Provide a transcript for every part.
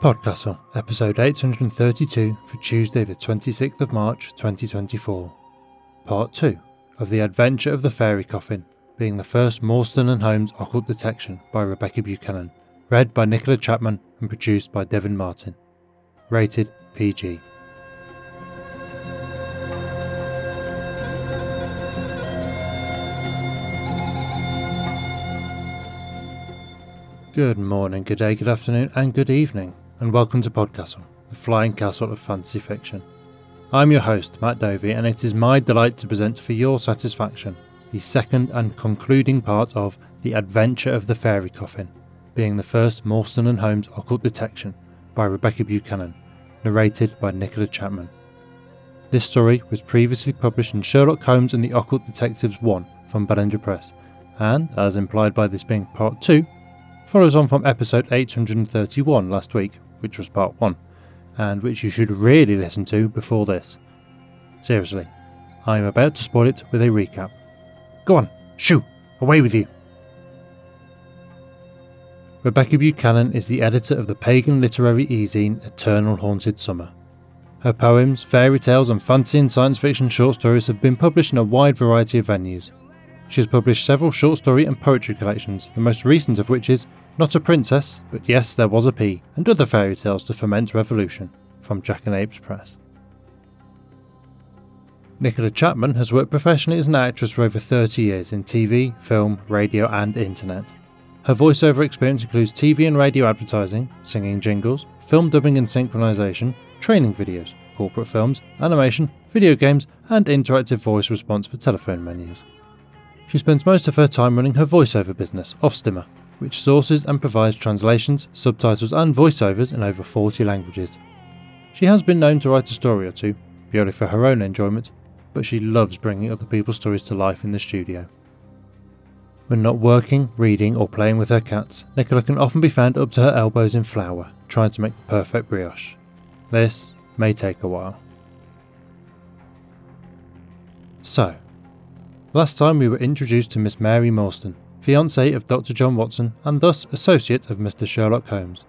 Podcastle, episode 832 for Tuesday, the 26th of March 2024. Part 2 of The Adventure of the Faerie Coffin, being the first Morstan and Holmes occult detection by Rebecca Buchanan, read by Nicola Chapman and produced by Devin Martin. Rated PG. Good morning, good day, good afternoon, and good evening, and welcome to Podcastle, the flying castle of fantasy fiction. I'm your host, Matt Dovey, and it is my delight to present for your satisfaction the second and concluding part of The Adventure of the Faerie Coffin, being the first Morstan and Holmes occult detection by Rebecca Buchanan, narrated by Nicola Chapman. This story was previously published in Sherlock Holmes and the Occult Detectives 1 from Belanger Press, and, as implied by this being part 2, follows on from episode 831 last week, which was part 1, and which you should really listen to before this. Seriously, I am about to spoil it with a recap. Go on, shoo, away with you. Rebecca Buchanan is the editor of the pagan literary e-zine Eternal Haunted Summer. Her poems, fairy tales, and fantasy and science fiction short stories have been published in a wide variety of venues, she has published several short story and poetry collections, the most recent of which is Not a Princess, but Yes, There Was a Pea, and Other Fairy Tales to Foment Revolution, from Jackanapes Press. Nicola Chapman has worked professionally as an actress for over 30 years in TV, film, radio, and internet. Her voiceover experience includes TV and radio advertising, singing jingles, film dubbing and synchronization, training videos, corporate films, animation, video games, and interactive voice response for telephone menus. She spends most of her time running her voiceover business, Offstimmer, which sources and provides translations, subtitles, and voiceovers in over 40 languages. She has been known to write a story or two, purely for her own enjoyment, but she loves bringing other people's stories to life in the studio. When not working, reading, or playing with her cats, Nicola can often be found up to her elbows in flour, trying to make the perfect brioche. This may take a while. So, Last time we were introduced to Miss Mary Morstan, fiancée of Dr. John Watson and thus associate of Mr. Sherlock Holmes.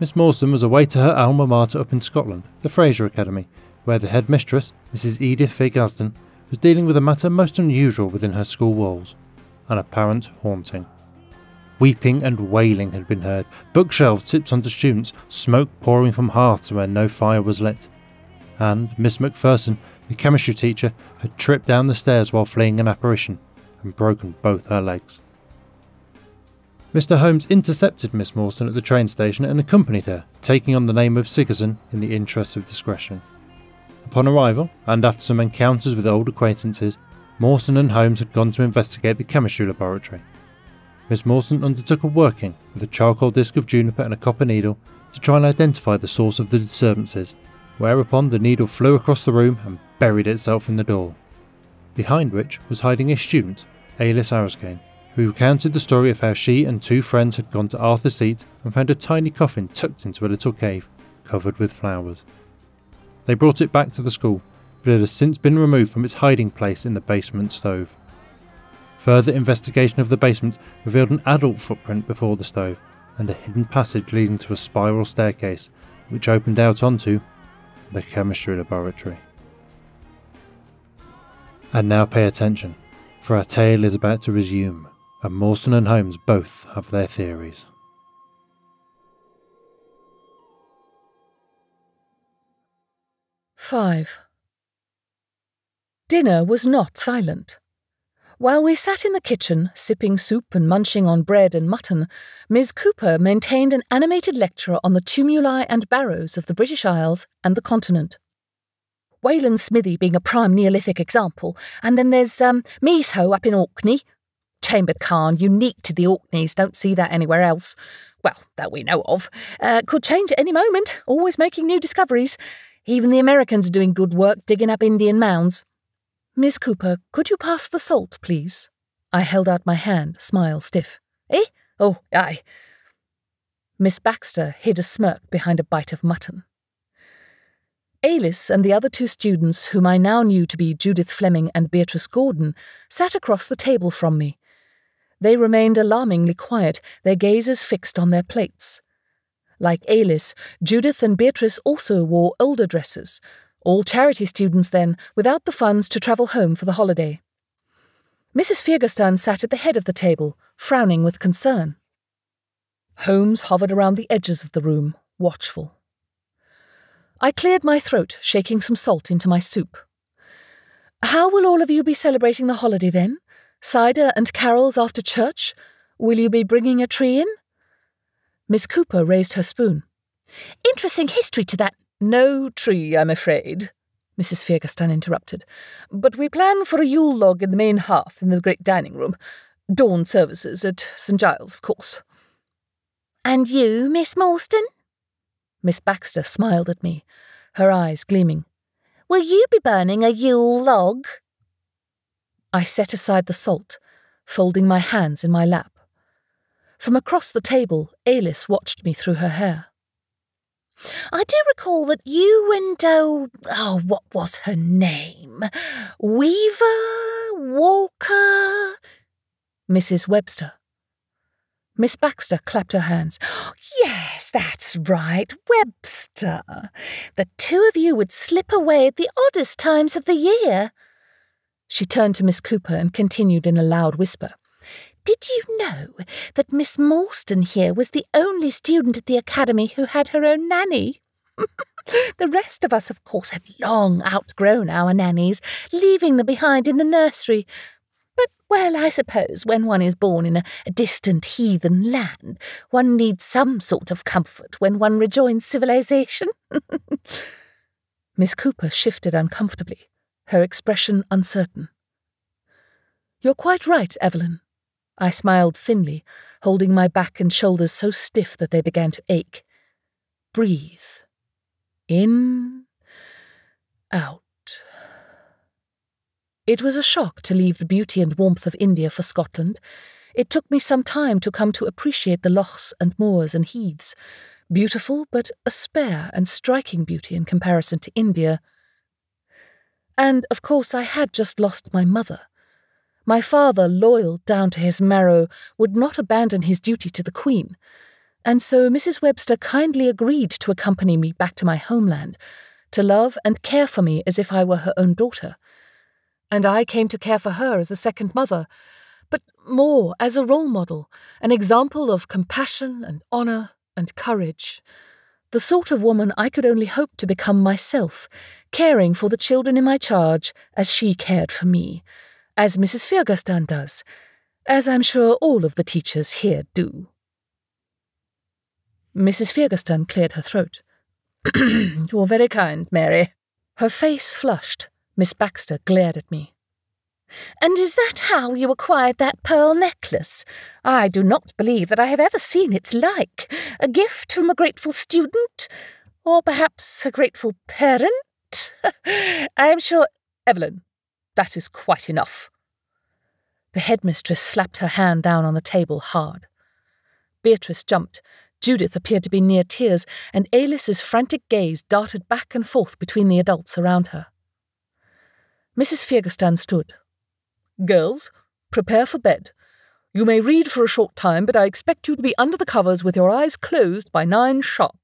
Miss Morstan was away to her alma mater up in Scotland, the Fraser Academy, where the headmistress, Mrs. Edith Fig was dealing with a matter most unusual within her school walls an apparent haunting. Weeping and wailing had been heard, bookshelves tipped onto students, smoke pouring from hearths where no fire was lit. And Miss Macpherson the chemistry teacher had tripped down the stairs while fleeing an apparition and broken both her legs. Mr. Holmes intercepted Miss Morstan at the train station and accompanied her, taking on the name of Sigerson in the interest of discretion. Upon arrival, and after some encounters with old acquaintances, Morstan and Holmes had gone to investigate the chemistry laboratory. Miss Morstan undertook a working with a charcoal disc of juniper and a copper needle to try and identify the source of the disturbances, whereupon the needle flew across the room and buried itself in the door, behind which was hiding a student, Alice Arrascane, who recounted the story of how she and two friends had gone to Arthur's Seat and found a tiny coffin tucked into a little cave, covered with flowers. They brought it back to the school, but it has since been removed from its hiding place in the basement stove. Further investigation of the basement revealed an adult footprint before the stove and a hidden passage leading to a spiral staircase, which opened out onto the chemistry laboratory. And now pay attention, for our tale is about to resume, and Morstan and Holmes both have their theories. Five. Dinner was not silent. While we sat in the kitchen, sipping soup and munching on bread and mutton, Miss Cooper maintained an animated lecture on the tumuli and barrows of the British Isles and the continent. Wayland Smithy being a prime Neolithic example, and then there's um, Maeshowe up in Orkney. Chambered Cairn, unique to the Orkneys, don't see that anywhere else. Well, that we know of. Uh, could change at any moment, always making new discoveries. Even the Americans are doing good work digging up Indian mounds. Miss Cooper, could you pass the salt, please? I held out my hand, smile stiff. Eh? Oh, aye. Miss Baxter hid a smirk behind a bite of mutton. Alice and the other two students, whom I now knew to be Judith Fleming and Beatrice Gordon, sat across the table from me. They remained alarmingly quiet, their gazes fixed on their plates. Like Alice, Judith and Beatrice also wore older dresses. All charity students, then, without the funds to travel home for the holiday. Mrs. Fiergestan sat at the head of the table, frowning with concern. Holmes hovered around the edges of the room, watchful. I cleared my throat, shaking some salt into my soup. How will all of you be celebrating the holiday then? Cider and carols after church? Will you be bringing a tree in? Miss Cooper raised her spoon. Interesting history to that. No tree, I'm afraid, Mrs. Fiergestan interrupted. But we plan for a Yule log in the main hearth in the great dining room. Dawn services at St. Giles, of course. And you, Miss Morstan? Miss Baxter smiled at me, her eyes gleaming. Will you be burning a Yule log? I set aside the salt, folding my hands in my lap. From across the table, Alice watched me through her hair. I do recall that you and, oh, oh, what was her name? Weaver? Walker? Mrs. Webster. Miss Baxter clapped her hands. Yes, that's right, Webster. The two of you would slip away at the oddest times of the year. She turned to Miss Cooper and continued in a loud whisper. Did you know that Miss Morstan here was the only student at the academy who had her own nanny? the rest of us, of course, had long outgrown our nannies, leaving them behind in the nursery, But, well, I suppose when one is born in a, a distant heathen land, one needs some sort of comfort when one rejoins civilization. Miss Cooper shifted uncomfortably, her expression uncertain. You're quite right, Evelyn. I smiled thinly, holding my back and shoulders so stiff that they began to ache. Breathe. In. Out. It was a shock to leave the beauty and warmth of India for Scotland. It took me some time to come to appreciate the lochs and moors and heaths, beautiful but a spare and striking beauty in comparison to India. And, of course, I had just lost my mother. My father, loyal down to his marrow, would not abandon his duty to the Queen, and so Mrs. Webster kindly agreed to accompany me back to my homeland, to love and care for me as if I were her own daughter and I came to care for her as a second mother, but more as a role model, an example of compassion and honour and courage. The sort of woman I could only hope to become myself, caring for the children in my charge as she cared for me, as Mrs. Fiergestan does, as I'm sure all of the teachers here do. Mrs. Fiergestan cleared her throat. You're very kind, Mary. Her face flushed, Miss Baxter glared at me. And is that how you acquired that pearl necklace? I do not believe that I have ever seen its like. A gift from a grateful student? Or perhaps a grateful parent? I am sure. Evelyn, that is quite enough. The headmistress slapped her hand down on the table hard. Beatrice jumped. Judith appeared to be near tears, and Alice's frantic gaze darted back and forth between the adults around her. Mrs. Fiergestan stood. Girls, prepare for bed. You may read for a short time, but I expect you to be under the covers with your eyes closed by nine sharp.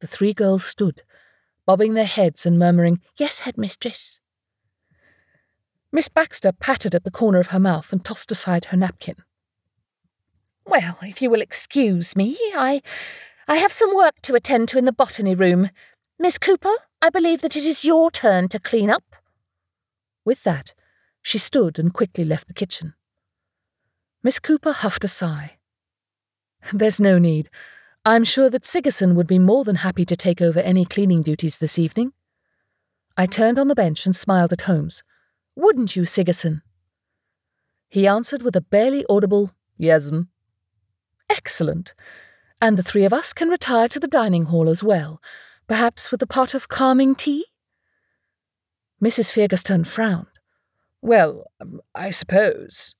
The three girls stood, bobbing their heads and murmuring, Yes, headmistress. Miss Baxter patted at the corner of her mouth and tossed aside her napkin. Well, if you will excuse me, I I have some work to attend to in the botany room. Miss Cooper, I believe that it is your turn to clean up. With that, she stood and quickly left the kitchen. Miss Cooper huffed a sigh. There's no need. I'm sure that Sigerson would be more than happy to take over any cleaning duties this evening. I turned on the bench and smiled at Holmes. Wouldn't you, Sigerson? He answered with a barely audible yes'm. Excellent. And the three of us can retire to the dining hall as well, perhaps with a pot of calming tea? Mrs. Fiergestan frowned. Well, I suppose.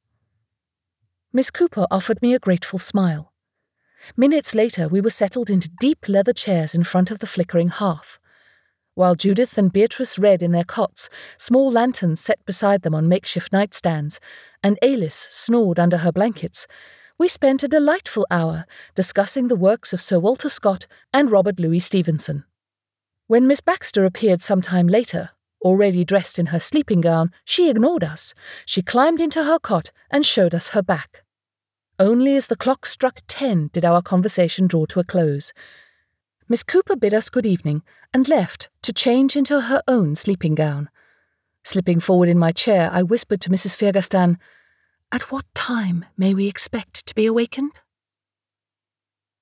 Miss Cooper offered me a grateful smile. Minutes later, we were settled into deep leather chairs in front of the flickering hearth. While Judith and Beatrice read in their cots, small lanterns set beside them on makeshift nightstands, and Alice snored under her blankets, we spent a delightful hour discussing the works of Sir Walter Scott and Robert Louis Stevenson. When Miss Baxter appeared some time later, already dressed in her sleeping gown, she ignored us. She climbed into her cot and showed us her back. Only as the clock struck ten did our conversation draw to a close. Miss Cooper bid us good evening and left to change into her own sleeping gown. Slipping forward in my chair, I whispered to Mrs. Feargastan, At what time may we expect to be awakened?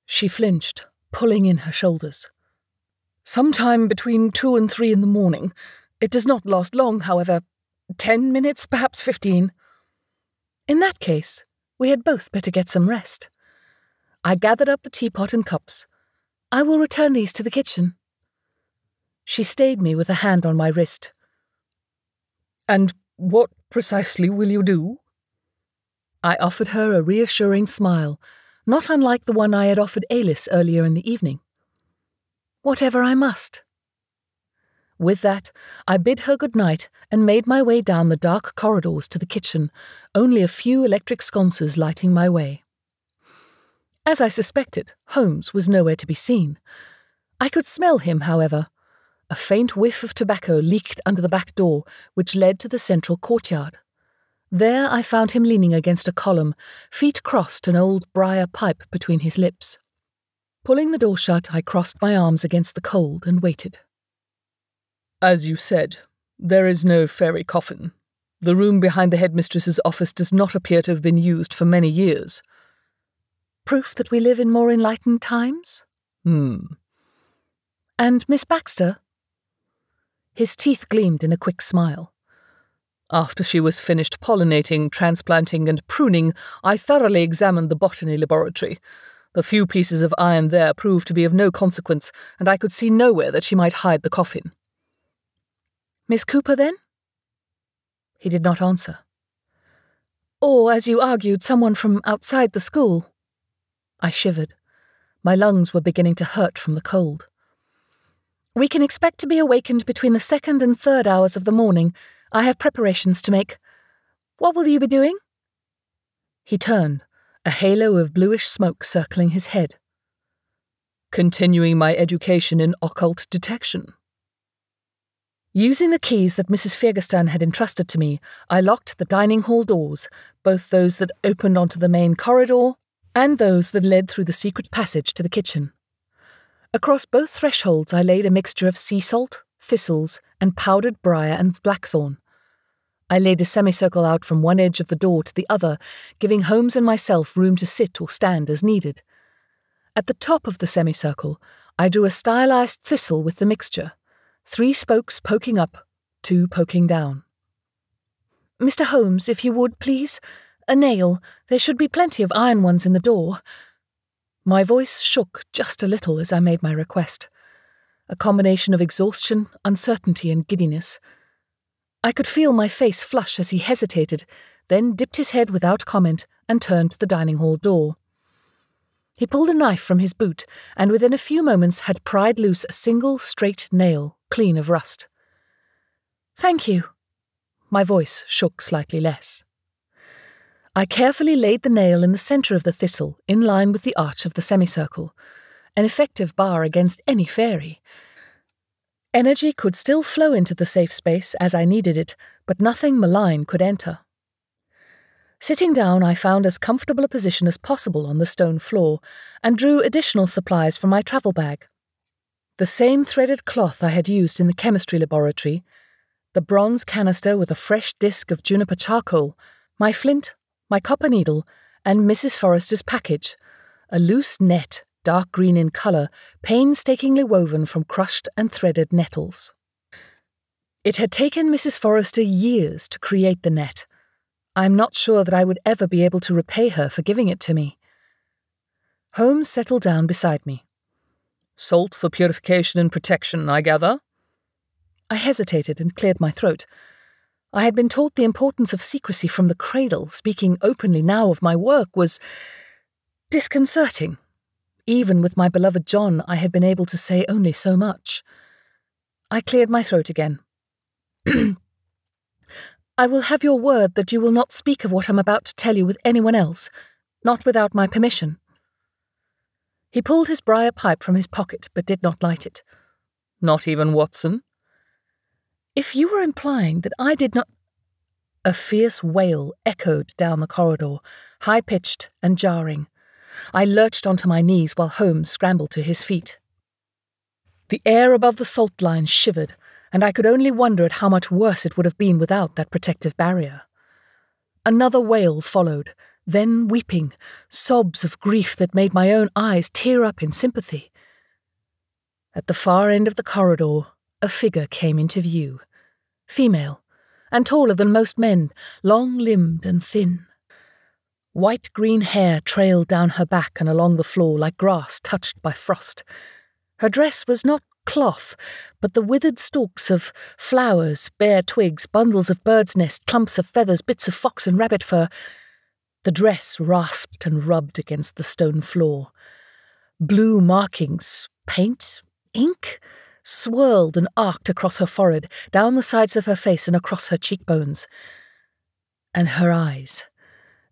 She flinched, pulling in her shoulders. Sometime between two and three in the morning. It does not last long, however. Ten minutes, perhaps fifteen. In that case, we had both better get some rest. I gathered up the teapot and cups. I will return these to the kitchen. She stayed me with a hand on my wrist. And what precisely will you do? I offered her a reassuring smile, not unlike the one I had offered Alice earlier in the evening. Whatever I must. With that, I bid her good night and made my way down the dark corridors to the kitchen, only a few electric sconces lighting my way. As I suspected, Holmes was nowhere to be seen. I could smell him, however. A faint whiff of tobacco leaked under the back door, which led to the central courtyard. There I found him leaning against a column, feet crossed, an old briar pipe between his lips. Pulling the door shut, I crossed my arms against the cold and waited. As you said, there is no fairy coffin. The room behind the headmistress's office does not appear to have been used for many years. Proof that we live in more enlightened times? Hmm. And Miss Baxter? His teeth gleamed in a quick smile. After she was finished pollinating, transplanting, and pruning, I thoroughly examined the botany laboratory. The few pieces of iron there proved to be of no consequence, and I could see nowhere that she might hide the coffin. Miss Cooper, then? He did not answer. Or, as you argued, someone from outside the school. I shivered. My lungs were beginning to hurt from the cold. We can expect to be awakened between the second and third hours of the morning. I have preparations to make. What will you be doing? He turned, a halo of bluish smoke circling his head. Continuing my education in occult detection. Using the keys that Mrs. Feargastan had entrusted to me, I locked the dining hall doors, both those that opened onto the main corridor and those that led through the secret passage to the kitchen. Across both thresholds, I laid a mixture of sea salt, thistles, and powdered briar and blackthorn. I laid a semicircle out from one edge of the door to the other, giving Holmes and myself room to sit or stand as needed. At the top of the semicircle, I drew a stylized thistle with the mixture three spokes poking up, two poking down. Mr. Holmes, if you would, please. A nail. There should be plenty of iron ones in the door. My voice shook just a little as I made my request. A combination of exhaustion, uncertainty, and giddiness. I could feel my face flush as he hesitated, then dipped his head without comment and turned to the dining hall door. He pulled a knife from his boot, and within a few moments had pried loose a single straight nail, clean of rust. Thank you. My voice shook slightly less. I carefully laid the nail in the centre of the thistle, in line with the arch of the semicircle, an effective bar against any fairy. Energy could still flow into the safe space as I needed it, but nothing malign could enter. Sitting down, I found as comfortable a position as possible on the stone floor and drew additional supplies from my travel bag. The same threaded cloth I had used in the chemistry laboratory, the bronze canister with a fresh disk of juniper charcoal, my flint, my copper needle, and Mrs. Forrester's package, a loose net, dark green in colour, painstakingly woven from crushed and threaded nettles. It had taken Mrs. Forrester years to create the net I'm not sure that I would ever be able to repay her for giving it to me. Holmes settled down beside me. Salt for purification and protection, I gather? I hesitated and cleared my throat. I had been taught the importance of secrecy from the cradle. Speaking openly now of my work was disconcerting. Even with my beloved John, I had been able to say only so much. I cleared my throat again. I will have your word that you will not speak of what I'm about to tell you with anyone else, not without my permission. He pulled his briar pipe from his pocket, but did not light it. Not even Watson? If you were implying that I did not. A fierce wail echoed down the corridor, high pitched and jarring. I lurched onto my knees while Holmes scrambled to his feet. The air above the salt line shivered, and I could only wonder at how much worse it would have been without that protective barrier. Another wail followed, then weeping, sobs of grief that made my own eyes tear up in sympathy. At the far end of the corridor, a figure came into view. Female, and taller than most men, long limbed and thin. White green hair trailed down her back and along the floor like grass touched by frost. Her dress was not cloth, but the withered stalks of flowers, bare twigs, bundles of bird's nest, clumps of feathers, bits of fox and rabbit fur. The dress rasped and rubbed against the stone floor. Blue markings, paint, ink, swirled and arced across her forehead, down the sides of her face, and across her cheekbones. And her eyes.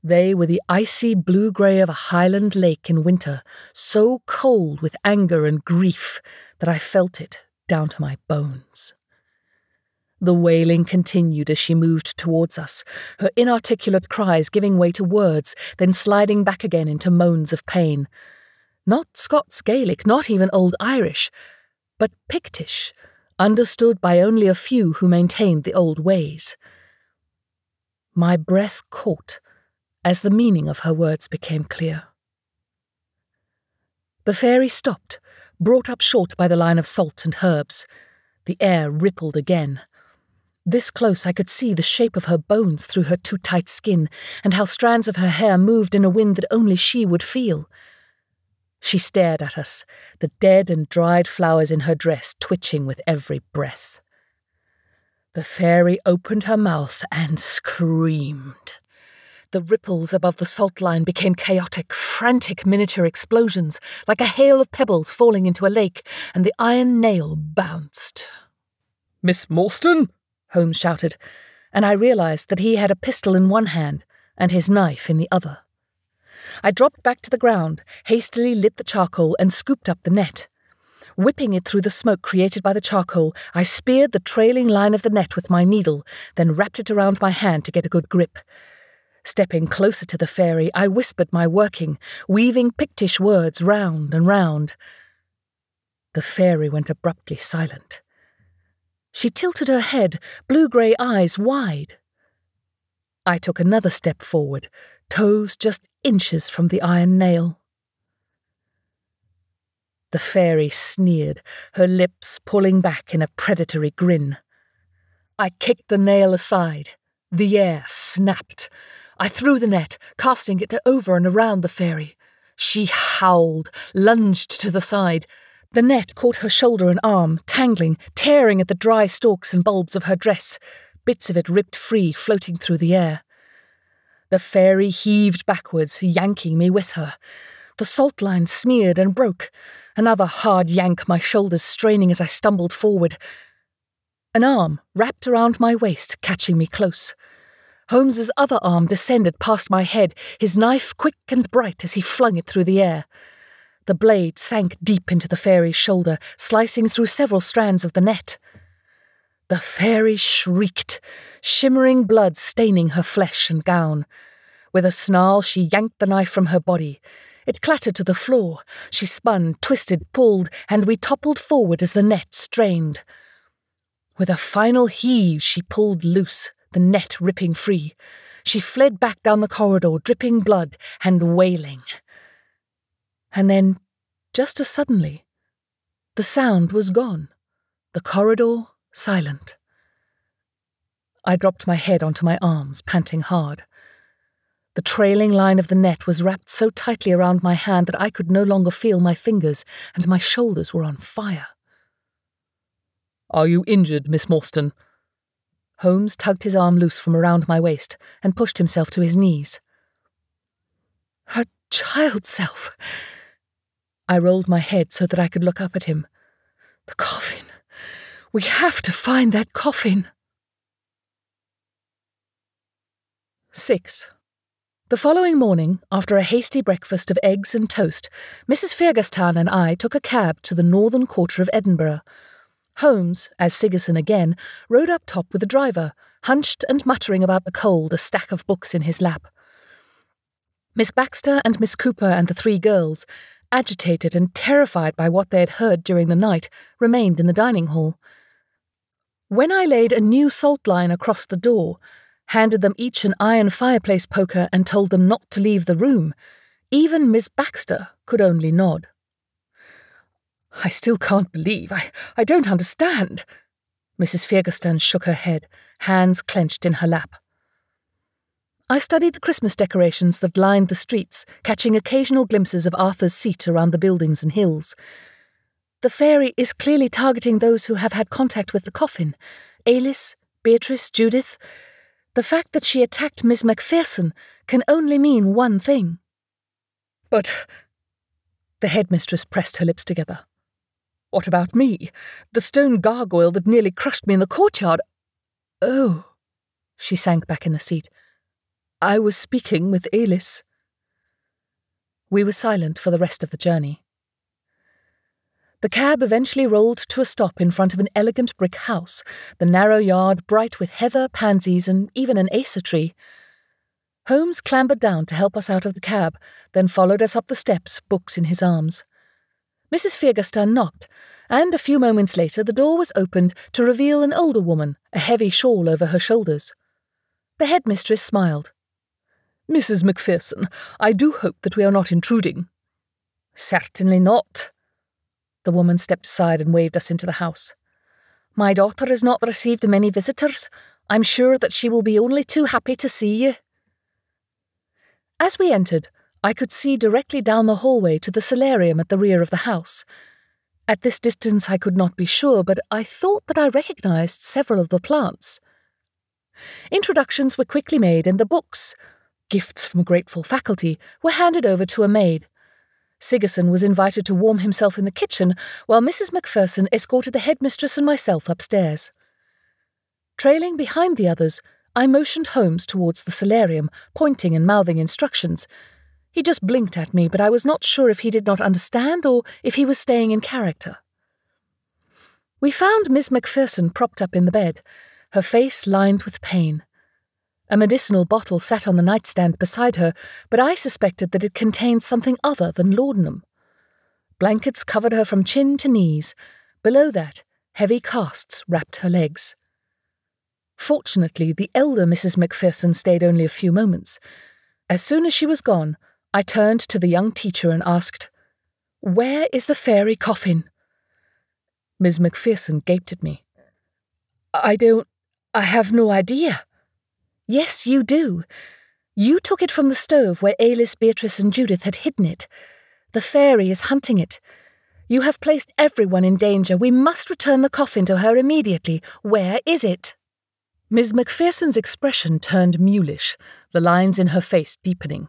They were the icy blue grey of a highland lake in winter, so cold with anger and grief that I felt it down to my bones. The wailing continued as she moved towards us, her inarticulate cries giving way to words, then sliding back again into moans of pain. Not Scots Gaelic, not even Old Irish, but Pictish, understood by only a few who maintained the old ways. My breath caught as the meaning of her words became clear. The fairy stopped, brought up short by the line of salt and herbs. The air rippled again. This close, I could see the shape of her bones through her too tight skin, and how strands of her hair moved in a wind that only she would feel. She stared at us, the dead and dried flowers in her dress twitching with every breath. The fairy opened her mouth and screamed. The ripples above the salt line became chaotic, frantic miniature explosions, like a hail of pebbles falling into a lake, and the iron nail bounced. Miss Morstan? Holmes shouted, and I realized that he had a pistol in one hand and his knife in the other. I dropped back to the ground, hastily lit the charcoal, and scooped up the net. Whipping it through the smoke created by the charcoal, I speared the trailing line of the net with my needle, then wrapped it around my hand to get a good grip. Stepping closer to the fairy, I whispered my working, weaving Pictish words round and round. The fairy went abruptly silent. She tilted her head, blue grey eyes wide. I took another step forward, toes just inches from the iron nail. The fairy sneered, her lips pulling back in a predatory grin. I kicked the nail aside. The air snapped. I threw the net, casting it over and around the fairy. She howled, lunged to the side. The net caught her shoulder and arm, tangling, tearing at the dry stalks and bulbs of her dress, bits of it ripped free, floating through the air. The fairy heaved backwards, yanking me with her. The salt line smeared and broke. Another hard yank, my shoulders straining as I stumbled forward. An arm wrapped around my waist, catching me close. Holmes's other arm descended past my head, his knife quick and bright as he flung it through the air. The blade sank deep into the fairy's shoulder, slicing through several strands of the net. The fairy shrieked, shimmering blood staining her flesh and gown. With a snarl, she yanked the knife from her body. It clattered to the floor. She spun, twisted, pulled, and we toppled forward as the net strained. With a final heave, she pulled loose, the net ripping free. She fled back down the corridor, dripping blood and wailing. And then, just as suddenly, the sound was gone, the corridor silent. I dropped my head onto my arms, panting hard. The trailing line of the net was wrapped so tightly around my hand that I could no longer feel my fingers, and my shoulders were on fire. Are you injured, Miss Morstan? Holmes tugged his arm loose from around my waist and pushed himself to his knees. Her child self. I rolled my head so that I could look up at him. The coffin. We have to find that coffin. 6. The following morning, after a hasty breakfast of eggs and toast, Mrs. Fairgastan and I took a cab to the northern quarter of Edinburgh. Holmes, as Sigerson again, rode up top with the driver, hunched and muttering about the cold, a stack of books in his lap. Miss Baxter and Miss Cooper and the three girls, agitated and terrified by what they had heard during the night, remained in the dining hall. When I laid a new salt line across the door, handed them each an iron fireplace poker, and told them not to leave the room, even Miss Baxter could only nod. I still can't believe. I, I don't understand. Mrs. Fairgastan shook her head, hands clenched in her lap. I studied the Christmas decorations that lined the streets, catching occasional glimpses of Arthur's seat around the buildings and hills. The fairy is clearly targeting those who have had contact with the coffin Ailís, Beatrice, Judith. The fact that she attacked Miss Macpherson can only mean one thing. But. The headmistress pressed her lips together. What about me? The stone gargoyle that nearly crushed me in the courtyard. Oh. She sank back in the seat. I was speaking with Ailís. We were silent for the rest of the journey. The cab eventually rolled to a stop in front of an elegant brick house, the narrow yard bright with heather, pansies, and even an acer tree. Holmes clambered down to help us out of the cab, then followed us up the steps, books in his arms. Mrs. Fairgastan knocked, and a few moments later the door was opened to reveal an older woman, a heavy shawl over her shoulders. The headmistress smiled. Mrs. Macpherson, I do hope that we are not intruding. Certainly not, the woman stepped aside and waved us into the house. My daughter has not received many visitors. I'm sure that she will be only too happy to see you. As we entered, I could see directly down the hallway to the solarium at the rear of the house. At this distance, I could not be sure, but I thought that I recognized several of the plants. Introductions were quickly made, and the books, gifts from grateful faculty, were handed over to a maid. Sigerson was invited to warm himself in the kitchen, while Mrs. Macpherson escorted the headmistress and myself upstairs. Trailing behind the others, I motioned Holmes towards the solarium, pointing and mouthing instructions. He just blinked at me, but I was not sure if he did not understand or if he was staying in character. We found Miss Macpherson propped up in the bed, her face lined with pain. A medicinal bottle sat on the nightstand beside her, but I suspected that it contained something other than laudanum. Blankets covered her from chin to knees. Below that, heavy casts wrapped her legs. Fortunately, the elder Mrs. Macpherson stayed only a few moments. As soon as she was gone, I turned to the young teacher and asked, Where is the fairy coffin? Miss Macpherson gaped at me. I don't. I have no idea. Yes, you do. You took it from the stove where Ailís, Beatrice, and Judith had hidden it. The fairy is hunting it. You have placed everyone in danger. We must return the coffin to her immediately. Where is it? Miss Macpherson's expression turned mulish, the lines in her face deepening.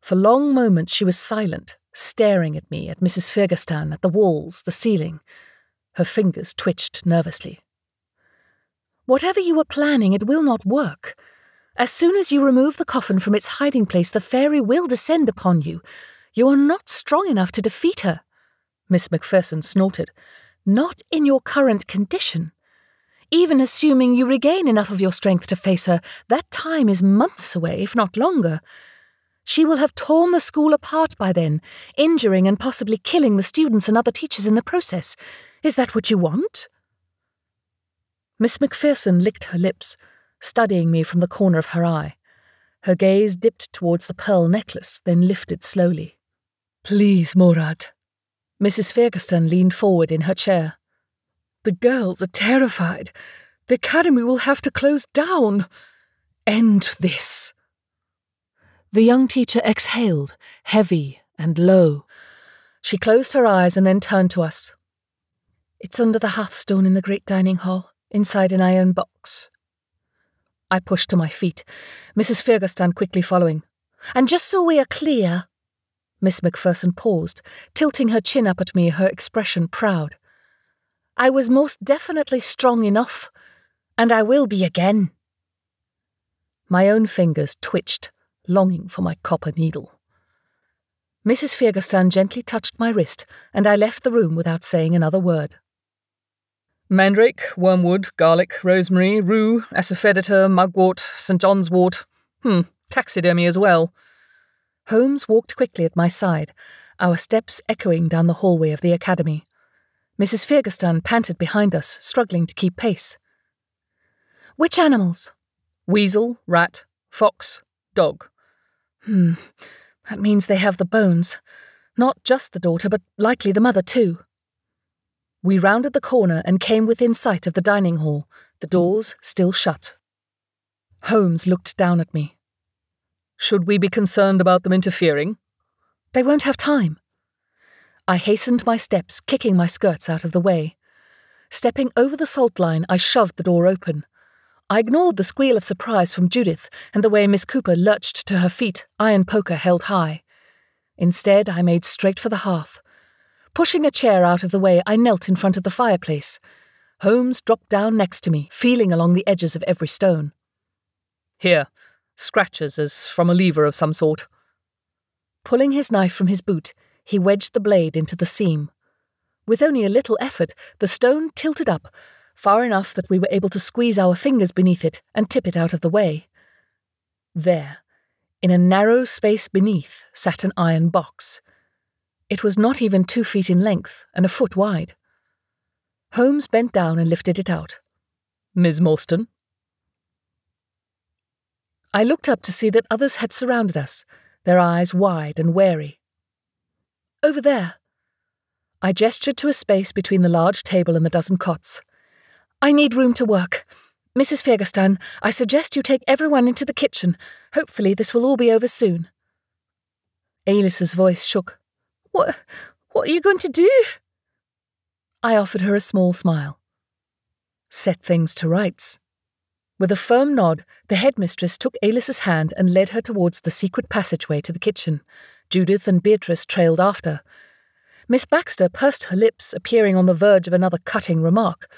For long moments she was silent, staring at me, at Mrs. Fairgastan, at the walls, the ceiling. Her fingers twitched nervously. Whatever you were planning, it will not work. As soon as you remove the coffin from its hiding place, the fairy will descend upon you. You are not strong enough to defeat her. Miss Macpherson snorted. Not in your current condition. Even assuming you regain enough of your strength to face her, that time is months away, if not longer. She will have torn the school apart by then, injuring and possibly killing the students and other teachers in the process. Is that what you want? Miss Macpherson licked her lips studying me from the corner of her eye. Her gaze dipped towards the pearl necklace, then lifted slowly. Please, Morag. Mrs. Fairgastan leaned forward in her chair. The girls are terrified. The academy will have to close down. End this. The young teacher exhaled, heavy and low. She closed her eyes and then turned to us. It's under the hearthstone in the great dining hall, inside an iron box. I pushed to my feet, Mrs. Fairgastan quickly following. And just so we are clear, Miss Macpherson paused, tilting her chin up at me, her expression proud. I was most definitely strong enough, and I will be again. My own fingers twitched, longing for my copper needle. Mrs. Feargastan gently touched my wrist, and I left the room without saying another word. Mandrake, wormwood, garlic, rosemary, rue, asafoetida, mugwort, St. John's wort. Hmm, taxidermy as well. Holmes walked quickly at my side, our steps echoing down the hallway of the academy. Mrs. Feargastan panted behind us, struggling to keep pace. Which animals? Weasel, rat, fox, dog. Hmm, that means they have the bones. Not just the daughter, but likely the mother too. We rounded the corner and came within sight of the dining hall, the doors still shut. Holmes looked down at me. Should we be concerned about them interfering? They won't have time. I hastened my steps, kicking my skirts out of the way. Stepping over the salt line, I shoved the door open. I ignored the squeal of surprise from Judith and the way Miss Cooper lurched to her feet, iron poker held high. Instead, I made straight for the hearth. Pushing a chair out of the way, I knelt in front of the fireplace. Holmes dropped down next to me, feeling along the edges of every stone. Here, scratches as from a lever of some sort. Pulling his knife from his boot, he wedged the blade into the seam. With only a little effort, the stone tilted up, far enough that we were able to squeeze our fingers beneath it and tip it out of the way. There, in a narrow space beneath, sat an iron box. It was not even two feet in length and a foot wide. Holmes bent down and lifted it out. Miss Morstan? I looked up to see that others had surrounded us, their eyes wide and wary. Over there. I gestured to a space between the large table and the dozen cots. I need room to work. Mrs. Feargastan, I suggest you take everyone into the kitchen. Hopefully, this will all be over soon. Ailys's voice shook. What, what are you going to do? I offered her a small smile. Set things to rights. With a firm nod, the headmistress took Ailys's hand and led her towards the secret passageway to the kitchen. Judith and Beatrice trailed after. Miss Baxter pursed her lips, appearing on the verge of another cutting remark.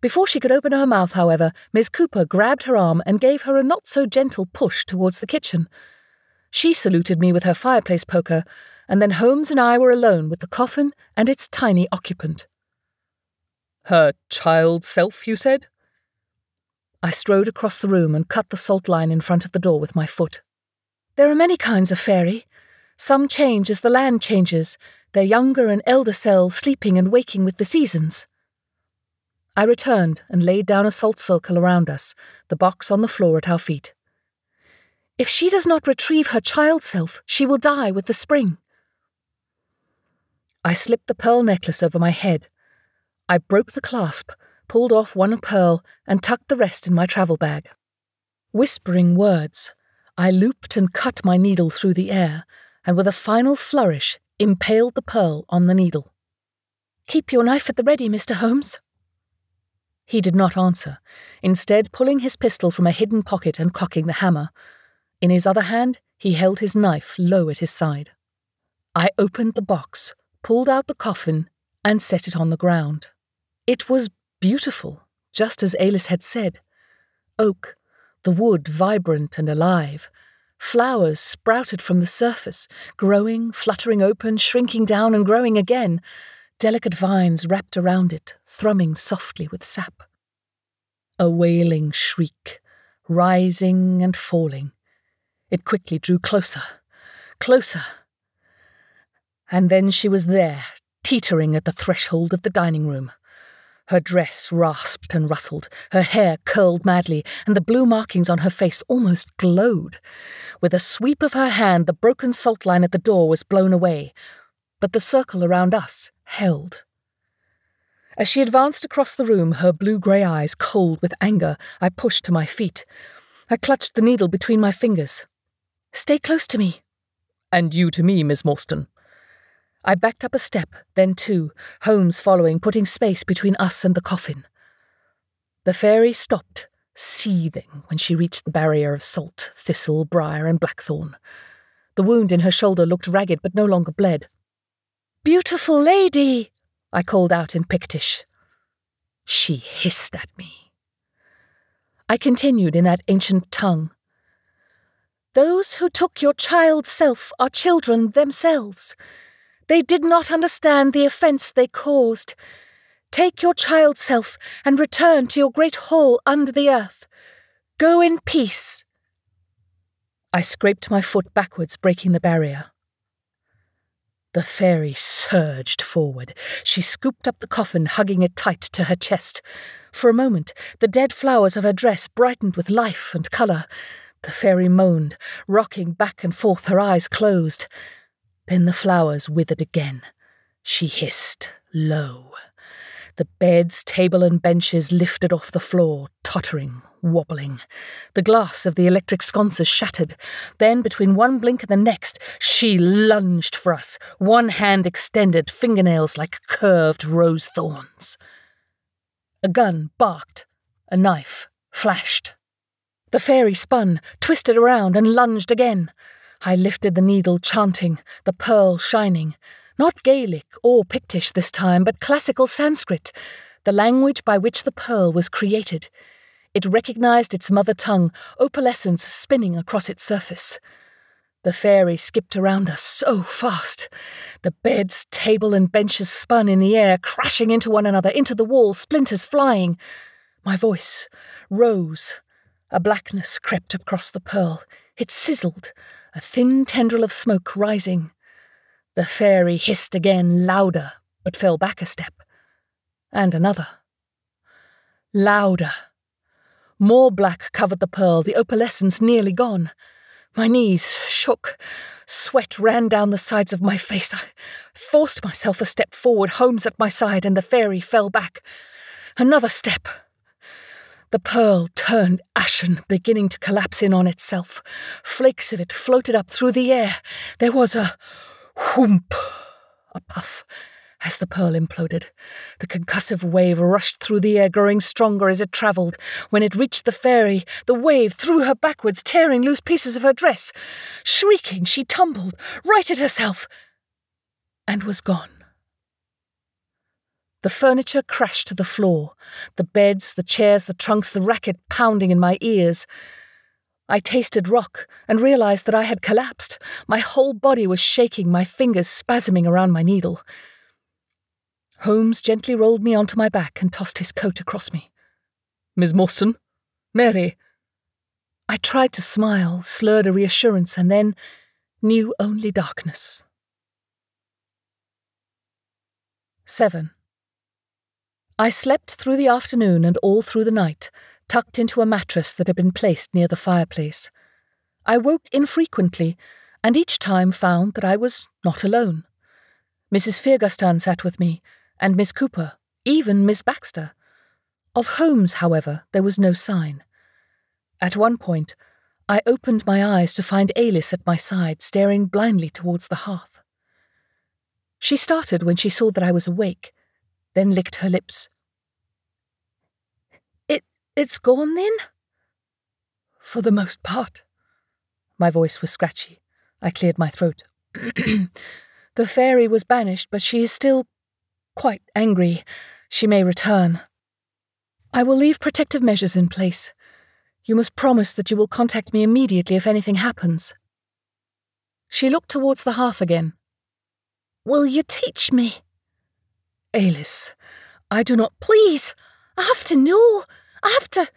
Before she could open her mouth, however, Miss Cooper grabbed her arm and gave her a not so gentle push towards the kitchen. She saluted me with her fireplace poker, and then Holmes and I were alone with the coffin and its tiny occupant. Her child self, you said? I strode across the room and cut the salt line in front of the door with my foot. There are many kinds of fairy. Some change as the land changes, their younger and elder selves sleeping and waking with the seasons. I returned and laid down a salt circle around us, the box on the floor at our feet. If she does not retrieve her child self, she will die with the spring. I slipped the pearl necklace over my head. I broke the clasp, pulled off one pearl, and tucked the rest in my travel bag. Whispering words, I looped and cut my needle through the air, and with a final flourish, impaled the pearl on the needle. Keep your knife at the ready, Mr. Holmes. He did not answer, instead, pulling his pistol from a hidden pocket and cocking the hammer. In his other hand, he held his knife low at his side. I opened the box, pulled out the coffin, and set it on the ground. It was beautiful, just as Ailys had said. Oak, the wood vibrant and alive. Flowers sprouted from the surface, growing, fluttering open, shrinking down, and growing again delicate vines wrapped around it, thrumming softly with sap. A wailing shriek, rising and falling. It quickly drew closer, closer. And then she was there, teetering at the threshold of the dining room. Her dress rasped and rustled, her hair curled madly, and the blue markings on her face almost glowed. With a sweep of her hand, the broken salt line at the door was blown away, but the circle around us held. As she advanced across the room, her blue grey eyes cold with anger, I pushed to my feet. I clutched the needle between my fingers. Stay close to me. And you to me, Miss Morstan. I backed up a step, then two, Holmes following, putting space between us and the coffin. The fairy stopped, seething, when she reached the barrier of salt, thistle, briar, and blackthorn. The wound in her shoulder looked ragged but no longer bled. Beautiful lady, I called out in Pictish. She hissed at me. I continued in that ancient tongue. Those who took your child self are children themselves. They did not understand the offence they caused. Take your child self and return to your great hall under the earth. Go in peace. I scraped my foot backwards, breaking the barrier. The fairy surged forward. She scooped up the coffin, hugging it tight to her chest. For a moment, the dead flowers of her dress brightened with life and colour. The fairy moaned, rocking back and forth, her eyes closed. Then the flowers withered again. She hissed, low. The beds, table, and benches lifted off the floor, tottering, wobbling. The glass of the electric sconces shattered. Then, between one blink and the next, she lunged for us, one hand extended, fingernails like curved rose thorns. A gun barked. A knife flashed. The fairy spun, twisted around, and lunged again. I lifted the needle, chanting, the pearl shining. Not Gaelic or Pictish this time, but classical Sanskrit, the language by which the pearl was created. It recognized its mother tongue, opalescence spinning across its surface. The fairy skipped around us so fast. The beds, table, and benches spun in the air, crashing into one another, into the wall, splinters flying. My voice rose, a blackness crept across the pearl. It sizzled, a thin tendril of smoke rising. The fairy hissed again, louder, but fell back a step. And another. Louder. More black covered the pearl, the opalescence nearly gone. My knees shook. Sweat ran down the sides of my face. I forced myself a step forward, Holmes at my side, and the fairy fell back. Another step. The pearl turned ashen, beginning to collapse in on itself. Flakes of it floated up through the air. There was a whoomp, a puff, as the pearl imploded. The concussive wave rushed through the air, growing stronger as it travelled. When it reached the fairy, the wave threw her backwards, tearing loose pieces of her dress. Shrieking, she tumbled, righted herself, and was gone. The furniture crashed to the floor, the beds, the chairs, the trunks, the racket pounding in my ears. I tasted rock and realized that I had collapsed. My whole body was shaking, my fingers spasming around my needle. Holmes gently rolled me onto my back and tossed his coat across me. Miss Morstan? Mary? I tried to smile, slurred a reassurance, and then knew only darkness. 7. I slept through the afternoon and all through the night, tucked into a mattress that had been placed near the fireplace. I woke infrequently, and each time found that I was not alone. Mrs. Feargastan sat with me, and Miss Cooper, even Miss Baxter. Of Holmes, however, there was no sign. At one point, I opened my eyes to find Alice at my side, staring blindly towards the hearth. She started when she saw that I was awake then licked her lips. It it's gone then? For the most part. My voice was scratchy. I cleared my throat. the fairy was banished, but she is still quite angry. She may return. I will leave protective measures in place. You must promise that you will contact me immediately if anything happens. She looked towards the hearth again. Will you teach me? Alice, I do not. Please, I have to know. To.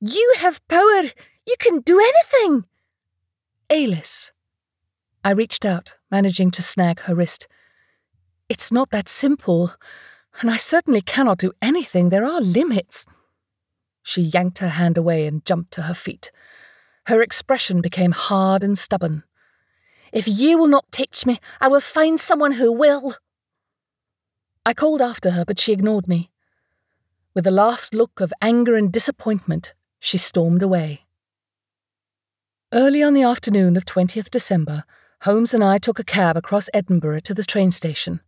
You have power. You can do anything. Alice. I reached out, managing to snag her wrist. It's not that simple, and I certainly cannot do anything. There are limits. She yanked her hand away and jumped to her feet. Her expression became hard and stubborn. If you will not teach me, I will find someone who will. I called after her, but she ignored me. With a last look of anger and disappointment, she stormed away. Early on the afternoon of 20th December, Holmes and I took a cab across Edinburgh to the train station.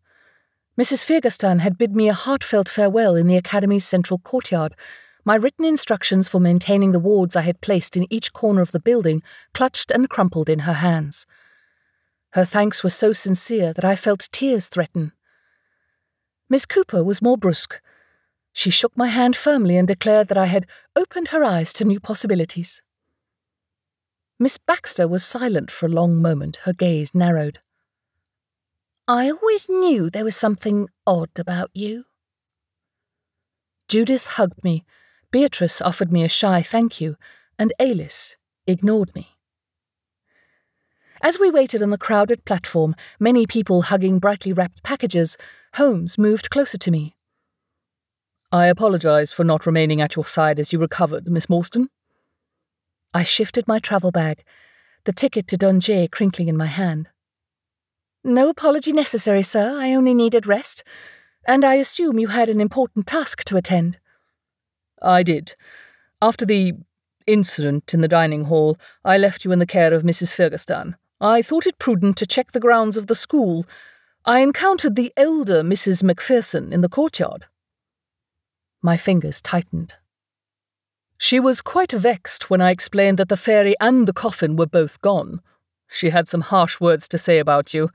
Mrs. Feargastan had bid me a heartfelt farewell in the Academy's central courtyard, my written instructions for maintaining the wards I had placed in each corner of the building clutched and crumpled in her hands. Her thanks were so sincere that I felt tears threaten. Miss Cooper was more brusque. She shook my hand firmly and declared that I had opened her eyes to new possibilities. Miss Baxter was silent for a long moment, her gaze narrowed. I always knew there was something odd about you. Judith hugged me, Beatrice offered me a shy thank you, and Alice ignored me. As we waited on the crowded platform, many people hugging brightly wrapped packages, Holmes moved closer to me. I apologize for not remaining at your side as you recovered, Miss Morstan. I shifted my travel bag, the ticket to Donjay crinkling in my hand. No apology necessary, sir. I only needed rest. And I assume you had an important task to attend. I did. After the incident in the dining hall, I left you in the care of Mrs. Fergusson. I thought it prudent to check the grounds of the school. I encountered the elder Mrs. Macpherson in the courtyard. My fingers tightened. She was quite vexed when I explained that the fairy and the coffin were both gone. She had some harsh words to say about you.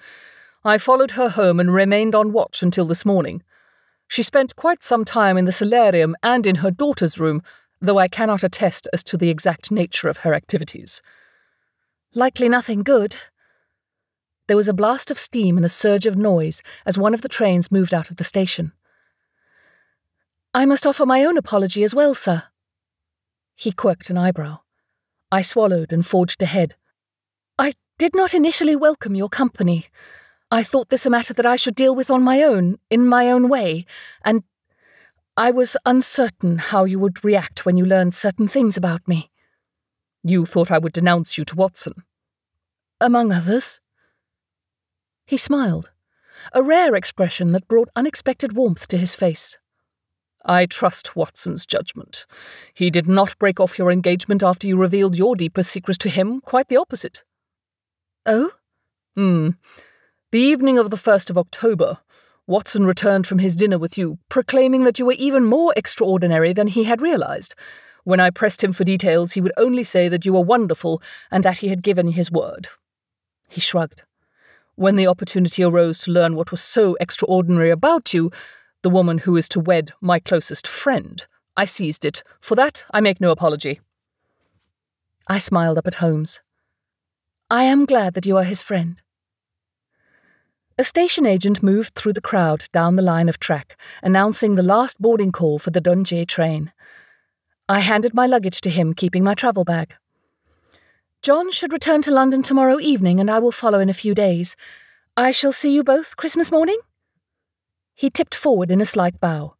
I followed her home and remained on watch until this morning. She spent quite some time in the solarium and in her daughter's room, though I cannot attest as to the exact nature of her activities. Likely nothing good. There was a blast of steam and a surge of noise as one of the trains moved out of the station. I must offer my own apology as well, sir. He quirked an eyebrow. I swallowed and forged ahead. I did not initially welcome your company. I thought this a matter that I should deal with on my own, in my own way, and I was uncertain how you would react when you learned certain things about me. You thought I would denounce you to Watson? Among others. He smiled, a rare expression that brought unexpected warmth to his face. I trust Watson's judgment. He did not break off your engagement after you revealed your deepest secrets to him, quite the opposite. Oh? Hmm. The evening of the 1st of October, Watson returned from his dinner with you, proclaiming that you were even more extraordinary than he had realized. When I pressed him for details, he would only say that you were wonderful and that he had given his word. He shrugged. When the opportunity arose to learn what was so extraordinary about you, the woman who is to wed my closest friend. I seized it. For that, I make no apology. I smiled up at Holmes. I am glad that you are his friend. A station agent moved through the crowd down the line of track, announcing the last boarding call for the Donjay train. I handed my luggage to him, keeping my travel bag. John should return to London tomorrow evening, and I will follow in a few days. I shall see you both Christmas morning? He tipped forward in a slight bow.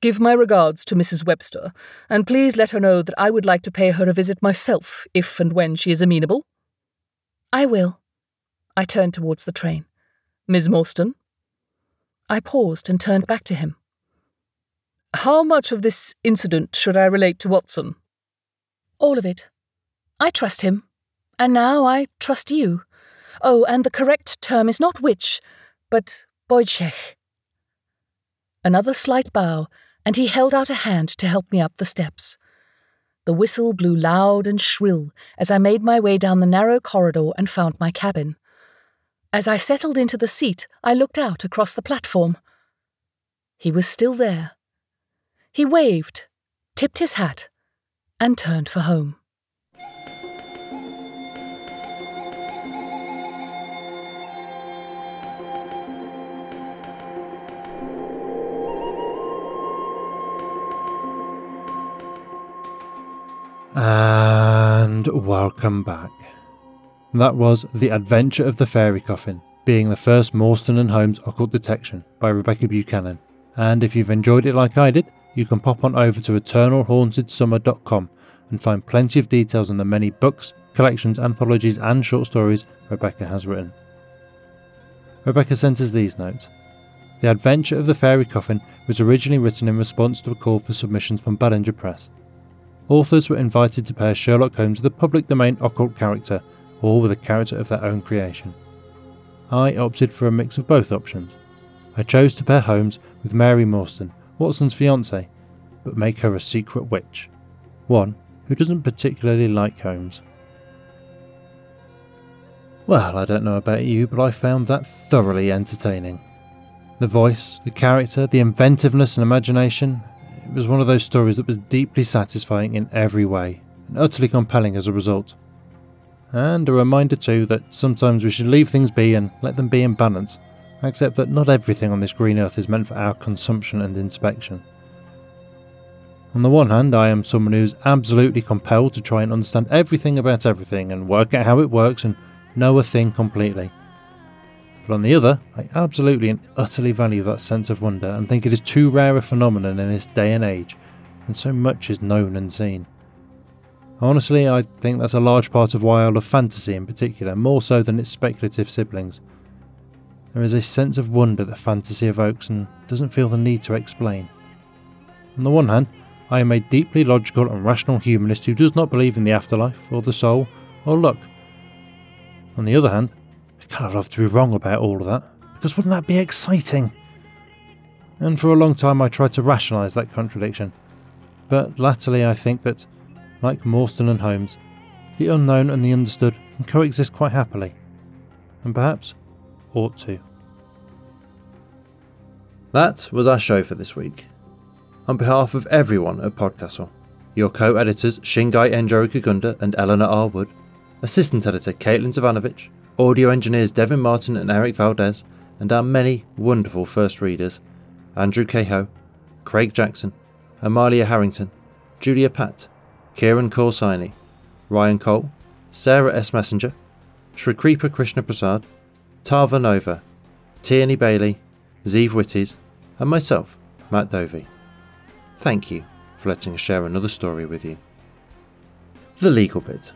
Give my regards to Mrs. Webster, and please let her know that I would like to pay her a visit myself if and when she is amenable. I will. I turned towards the train. Miss Morstan? I paused and turned back to him. How much of this incident should I relate to Watson? All of it. I trust him. And now I trust you. Oh, and the correct term is not witch, but Boydshech. Another slight bow, and he held out a hand to help me up the steps. The whistle blew loud and shrill as I made my way down the narrow corridor and found my cabin. As I settled into the seat, I looked out across the platform. He was still there. He waved, tipped his hat, and turned for home. And welcome back. That was The Adventure of the Faerie Coffin, being the first Morstan and Holmes occult detection by Rebecca Buchanan. And if you've enjoyed it like I did, you can pop on over to eternalhauntedsummer.com and find plenty of details on the many books, collections, anthologies, and short stories Rebecca has written. Rebecca sent us these notes. The Adventure of the Faerie Coffin was originally written in response to a call for submissions from Belanger Press authors were invited to pair Sherlock Holmes with a public domain occult character, or with a character of their own creation. I opted for a mix of both options. I chose to pair Holmes with Mary Morstan, Watson's fiancée, but make her a secret witch, one who doesn't particularly like Holmes. Well, I don't know about you, but I found that thoroughly entertaining. The voice, the character, the inventiveness and imagination, it was one of those stories that was deeply satisfying in every way, and utterly compelling as a result. and a reminder too that sometimes we should leave things be and let them be in balance, except that not everything on this green earth is meant for our consumption and inspection. On the one hand, I am someone who's absolutely compelled to try and understand everything about everything and work out how it works and know a thing completely. But on the other, I absolutely and utterly value that sense of wonder and think it is too rare a phenomenon in this day and age, and so much is known and seen. Honestly, I think that's a large part of why I love fantasy in particular, more so than its speculative siblings. There is a sense of wonder that fantasy evokes and doesn't feel the need to explain. On the one hand, I am a deeply logical and rational humanist who does not believe in the afterlife, or the soul, or luck. On the other hand, I kind of love to be wrong about all of that, because wouldn't that be exciting? And for a long time I tried to rationalise that contradiction. But latterly I think that, like Morstan and Holmes, the unknown and the understood can coexist quite happily. And perhaps ought to. That was our show for this week on behalf of everyone at Podcastle. Your co editors Shingai Njeri Kagunda and Eleanor R. Wood, assistant editor Caitlin Zavanovich, audio engineers Devin Martin and Eric Valdez, and our many wonderful first readers Andrew Cahoe, Craig Jackson, Amalia Harrington, Julia Pat, Kieran Corsaini, Ryan Cole, Sarah S. Messenger, Shrikripa Krishna Prasad, Tava Nova, Tierney Bailey, Zeev Witties, and myself, Matt Dovey. Thank you for letting us share another story with you. The Legal Bit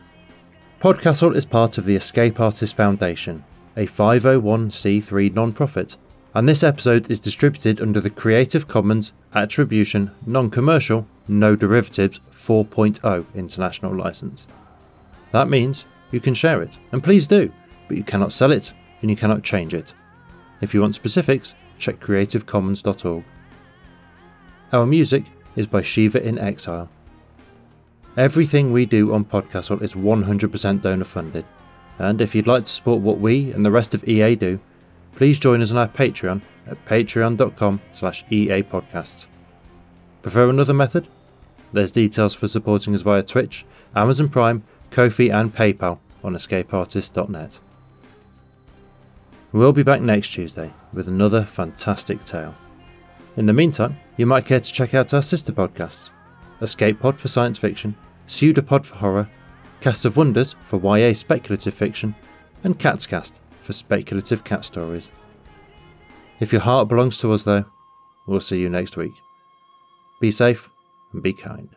Podcastle is part of the Escape Artist Foundation, a 501c3 non-profit, and this episode is distributed under the Creative Commons Attribution Non-Commercial No Derivatives 4.0 international license. That means you can share it, and please do, but you cannot sell it and you cannot change it. If you want specifics, check creativecommons.org. Our music is by Shiva in Exile. Everything we do on Podcastle is 100% donor funded, and if you'd like to support what we and the rest of EA do, please join us on our Patreon at patreon.com slash eapodcasts. Prefer another method? There's details for supporting us via Twitch, Amazon Prime, Ko-fi and PayPal on escapeartist.net. We'll be back next Tuesday with another fantastic tale. In the meantime, you might care to check out our sister podcasts Escape Pod for science fiction, Pseudopod for horror, Cast of Wonders for YA speculative fiction, and Cat's Cast for speculative cat stories. If your heart belongs to us, though, we'll see you next week. Be safe and be kind.